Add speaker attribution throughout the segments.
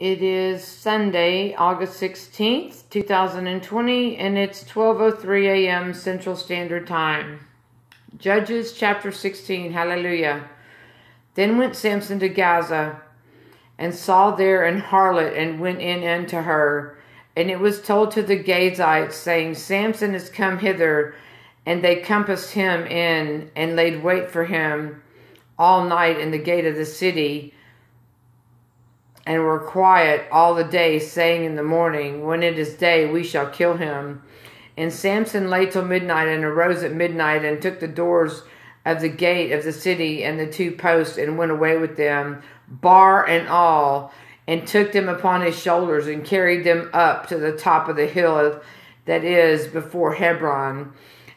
Speaker 1: It is Sunday, August 16th, 2020, and it's 12:03 a.m. Central Standard Time. Judges chapter 16. Hallelujah. Then went Samson to Gaza and saw there an harlot and went in unto her. And it was told to the Gazites, saying, Samson is come hither. And they compassed him in and laid wait for him all night in the gate of the city and were quiet all the day, saying in the morning, When it is day, we shall kill him. And Samson lay till midnight, and arose at midnight, and took the doors of the gate of the city and the two posts, and went away with them, bar and all, and took them upon his shoulders, and carried them up to the top of the hill that is before Hebron.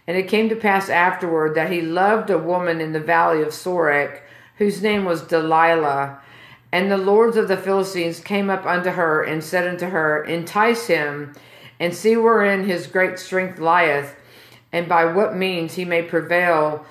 Speaker 1: And it came to pass afterward that he loved a woman in the valley of Sorek, whose name was Delilah. And the lords of the Philistines came up unto her and said unto her, Entice him, and see wherein his great strength lieth, and by what means he may prevail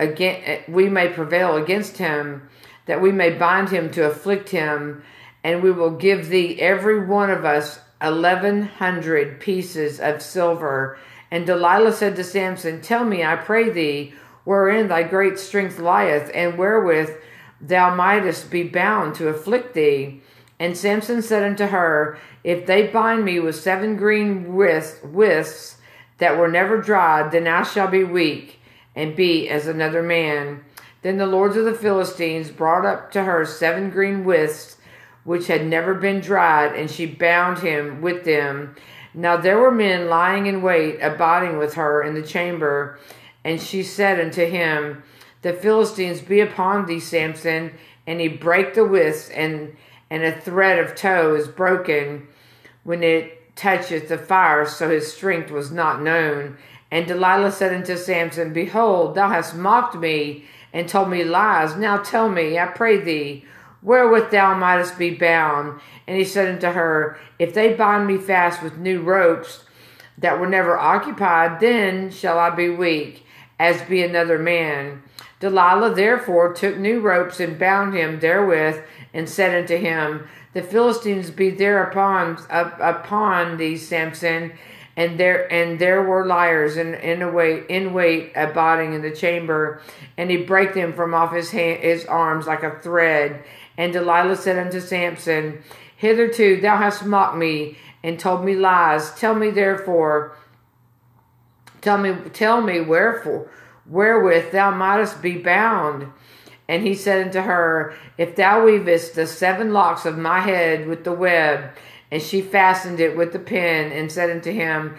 Speaker 1: against, we may prevail against him, that we may bind him to afflict him, and we will give thee every one of us eleven hundred pieces of silver. And Delilah said to Samson, Tell me, I pray thee, wherein thy great strength lieth, and wherewith thou mightest be bound to afflict thee. And Samson said unto her, If they bind me with seven green withs that were never dried, then I shall be weak and be as another man. Then the lords of the Philistines brought up to her seven green withs which had never been dried, and she bound him with them. Now there were men lying in wait, abiding with her in the chamber. And she said unto him, the Philistines be upon thee, Samson, and he break the withs, and and a thread of tow is broken when it toucheth the fire, so his strength was not known. And Delilah said unto Samson, Behold, thou hast mocked me and told me lies. Now tell me, I pray thee, wherewith thou mightest be bound. And he said unto her, If they bind me fast with new ropes that were never occupied, then shall I be weak, as be another man. Delilah therefore took new ropes and bound him therewith, and said unto him, The Philistines be thereupon up, upon thee, Samson, and there and there were liars in, in a wait in wait abiding in the chamber, and he brake them from off his hand, his arms like a thread. And Delilah said unto Samson, Hitherto thou hast mocked me and told me lies. Tell me therefore, tell me, tell me wherefore wherewith thou mightest be bound. And he said unto her, If thou weavest the seven locks of my head with the web, and she fastened it with the pin, and said unto him,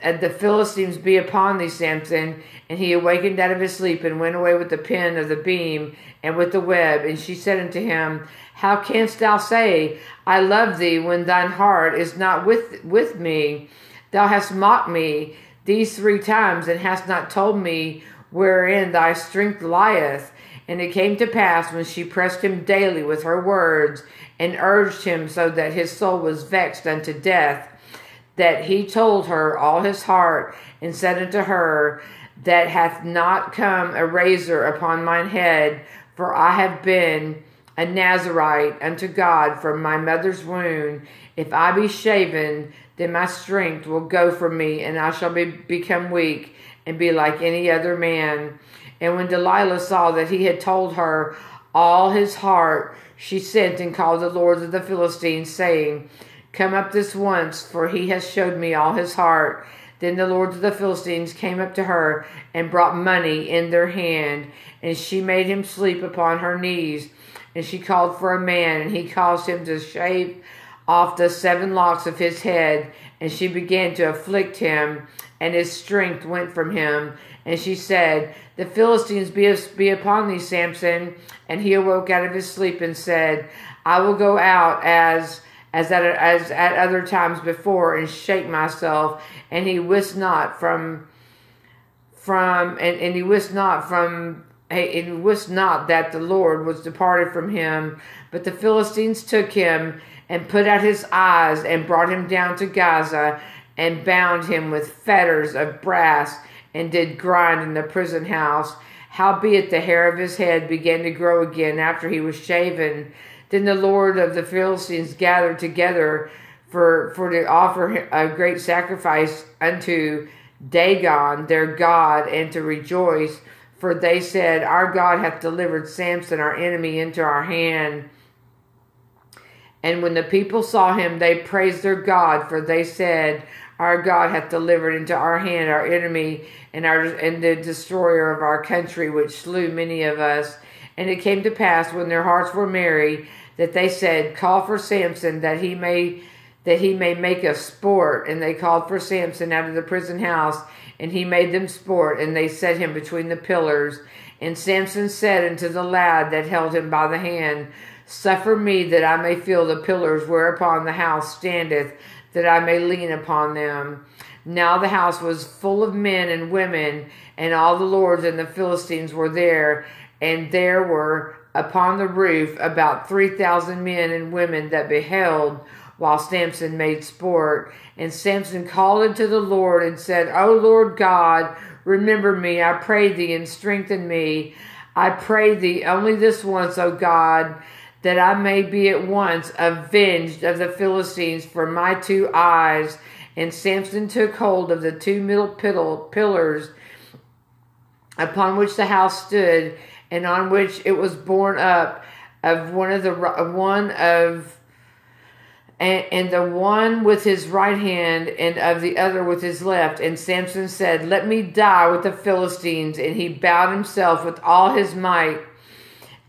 Speaker 1: The Philistines be upon thee, Samson. And he awakened out of his sleep, and went away with the pin of the beam, and with the web. And she said unto him, How canst thou say, I love thee, when thine heart is not with, with me? Thou hast mocked me these three times, and hast not told me wherein thy strength lieth. And it came to pass when she pressed him daily with her words, and urged him so that his soul was vexed unto death, that he told her all his heart, and said unto her, That hath not come a razor upon mine head, for I have been a Nazarite unto God from my mother's womb. If I be shaven, then my strength will go from me, and I shall be, become weak and be like any other man. And when Delilah saw that he had told her all his heart, she sent and called the lords of the Philistines, saying, Come up this once, for he has showed me all his heart. Then the lords of the Philistines came up to her and brought money in their hand, and she made him sleep upon her knees. And she called for a man, and he caused him to shave off the seven locks of his head, and she began to afflict him and his strength went from him. And she said, The Philistines be, be upon thee, Samson. And he awoke out of his sleep and said, I will go out as as at, as at other times before and shake myself. And he wist not from from and, and he wist not from and was not that the Lord was departed from him. But the Philistines took him and put out his eyes and brought him down to Gaza and bound him with fetters of brass and did grind in the prison house. Howbeit the hair of his head began to grow again after he was shaven. Then the Lord of the Philistines gathered together for, for to offer a great sacrifice unto Dagon, their God, and to rejoice. For they said, Our God hath delivered Samson, our enemy, into our hand. And when the people saw him, they praised their God, for they said, Our God hath delivered into our hand our enemy and our and the destroyer of our country, which slew many of us. And it came to pass when their hearts were merry that they said, Call for Samson that he may that he may make us sport. And they called for Samson out of the prison house, and he made them sport, and they set him between the pillars. And Samson said unto the lad that held him by the hand, Suffer me that I may feel the pillars whereupon the house standeth, that I may lean upon them. Now the house was full of men and women, and all the lords and the Philistines were there, and there were upon the roof about three thousand men and women that beheld while Samson made sport. And Samson called unto the Lord and said, O Lord God, remember me, I pray thee, and strengthen me. I pray thee only this once, O God, that I may be at once avenged of the Philistines for my two eyes. And Samson took hold of the two middle pillars upon which the house stood, and on which it was borne up of one of the one of and, and the one with his right hand and of the other with his left. And Samson said, Let me die with the Philistines. And he bowed himself with all his might.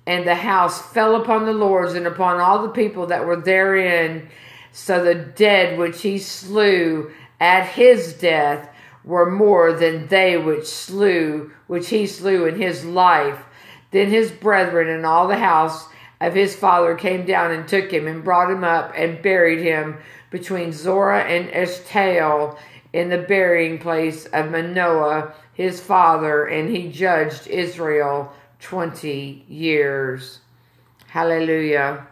Speaker 1: And the house fell upon the lords and upon all the people that were therein. So the dead which he slew at his death were more than they which slew, which he slew in his life. Then his brethren and all the house of his father came down and took him and brought him up and buried him between Zorah and Eshtaol in the burying place of Manoah his father, and he judged Israel twenty years. Hallelujah.